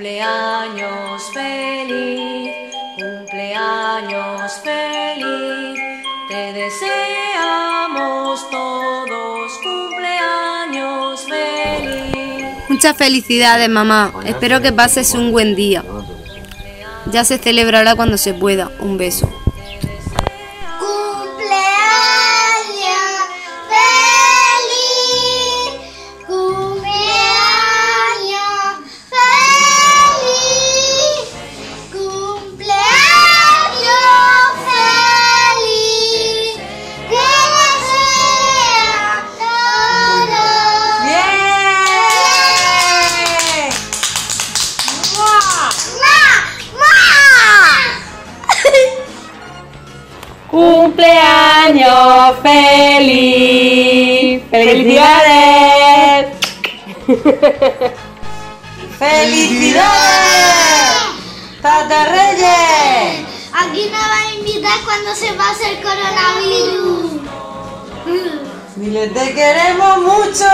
Cumpleaños feliz, cumpleaños feliz, te deseamos todos cumpleaños feliz. Muchas felicidades, mamá. Espero que pases un buen día. Ya se celebrará cuando se pueda. Un beso. Cumpleaños feliz. Felicidades. ¡Felicidades! ¡Tata Reyes! Aquí nos va a invitar cuando se pase el coronavirus. Dile, te queremos mucho.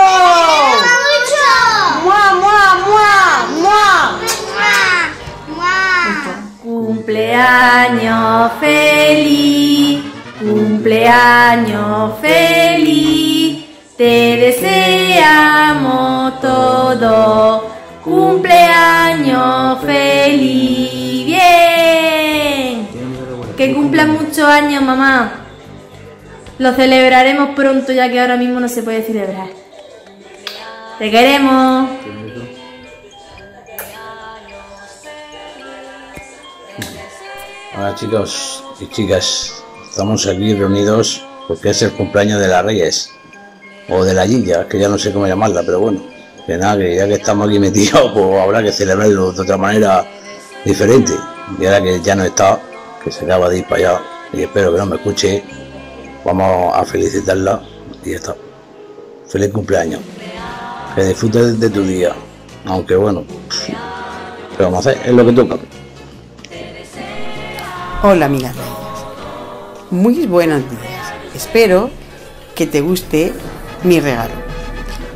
Cumpleaños feliz. Cumpleaños feliz. Te deseamos todo. Cumpleaños feliz. Bien. Que cumplan muchos años, mamá. Lo celebraremos pronto ya que ahora mismo no se puede celebrar. Te queremos. Hola chicos y chicas, estamos aquí reunidos porque es el cumpleaños de las Reyes o de la Gilla, que ya no sé cómo llamarla, pero bueno, que nada, que ya que estamos aquí metidos, pues habrá que celebrarlo de otra manera diferente. Y ahora que ya no está, que se acaba de ir para allá y espero que no me escuche, vamos a felicitarla y ya está. Feliz cumpleaños. Que disfrutes de tu día, aunque bueno, ¿qué vamos a hacer? Es lo que toca. Hola amigas reyes, muy buenos días. Espero que te guste mi regalo.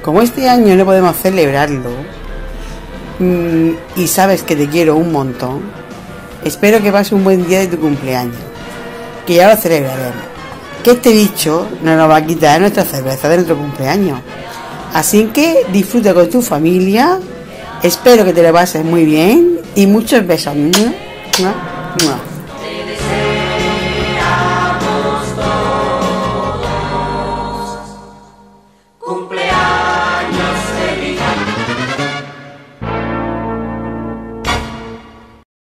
Como este año no podemos celebrarlo mm, y sabes que te quiero un montón, espero que pases un buen día de tu cumpleaños, que ya lo celebraremos. Que este bicho no nos va a quitar nuestra cerveza de nuestro cumpleaños. Así que disfruta con tu familia, espero que te lo pases muy bien y muchos besos.